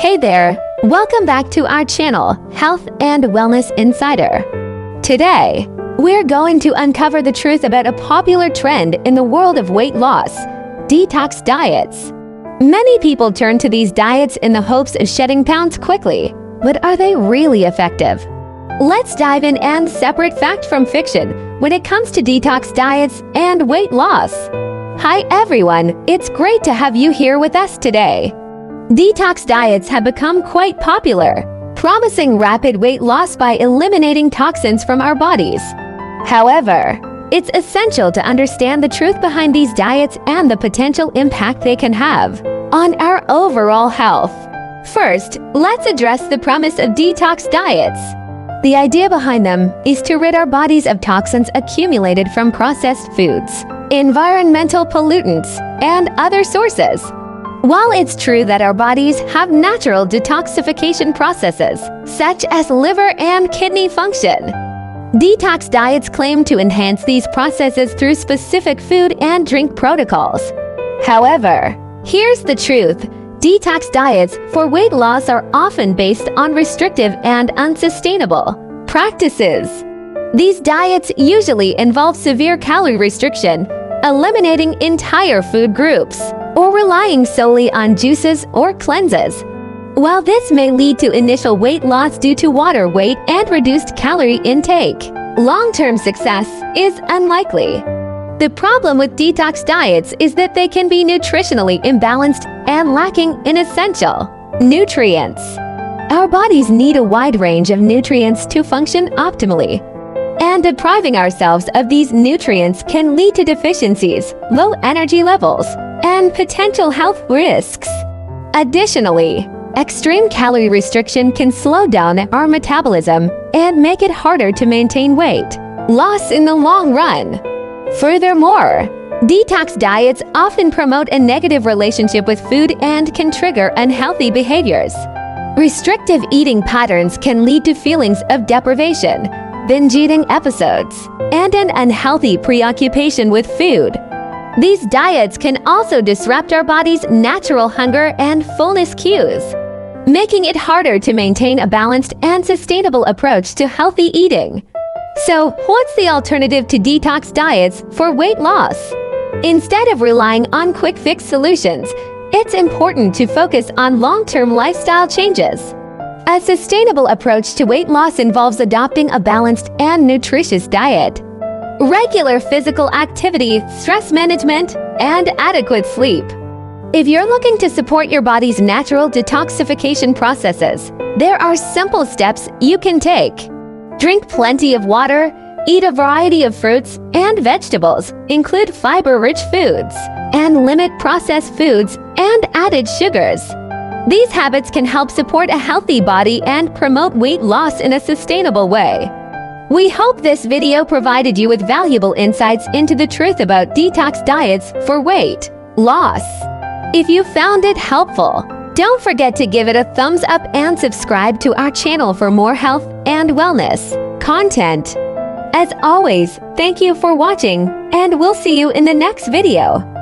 Hey there! Welcome back to our channel, Health and Wellness Insider. Today, we're going to uncover the truth about a popular trend in the world of weight loss detox diets. Many people turn to these diets in the hopes of shedding pounds quickly, but are they really effective? Let's dive in and separate fact from fiction when it comes to detox diets and weight loss. Hi everyone, it's great to have you here with us today. Detox diets have become quite popular, promising rapid weight loss by eliminating toxins from our bodies. However, it's essential to understand the truth behind these diets and the potential impact they can have on our overall health. First, let's address the premise of detox diets. The idea behind them is to rid our bodies of toxins accumulated from processed foods, environmental pollutants, and other sources. While it's true that our bodies have natural detoxification processes, such as liver and kidney function, detox diets claim to enhance these processes through specific food and drink protocols. However, here's the truth. Detox diets for weight loss are often based on restrictive and unsustainable practices. These diets usually involve severe calorie restriction, eliminating entire food groups, or relying solely on juices or cleanses. While this may lead to initial weight loss due to water weight and reduced calorie intake, long-term success is unlikely. The problem with detox diets is that they can be nutritionally imbalanced and lacking in essential nutrients. Our bodies need a wide range of nutrients to function optimally. And depriving ourselves of these nutrients can lead to deficiencies, low energy levels, and potential health risks. Additionally, extreme calorie restriction can slow down our metabolism and make it harder to maintain weight loss in the long run. Furthermore, detox diets often promote a negative relationship with food and can trigger unhealthy behaviors. Restrictive eating patterns can lead to feelings of deprivation, binge eating episodes, and an unhealthy preoccupation with food. These diets can also disrupt our body's natural hunger and fullness cues, making it harder to maintain a balanced and sustainable approach to healthy eating. So, what's the alternative to detox diets for weight loss? Instead of relying on quick fix solutions, it's important to focus on long-term lifestyle changes. A sustainable approach to weight loss involves adopting a balanced and nutritious diet. Regular physical activity, stress management, and adequate sleep. If you're looking to support your body's natural detoxification processes, there are simple steps you can take. Drink plenty of water, eat a variety of fruits and vegetables, include fiber-rich foods, and limit processed foods and added sugars. These habits can help support a healthy body and promote weight loss in a sustainable way. We hope this video provided you with valuable insights into the truth about detox diets for weight loss. If you found it helpful, don't forget to give it a thumbs up and subscribe to our channel for more health and wellness content. As always, thank you for watching, and we'll see you in the next video.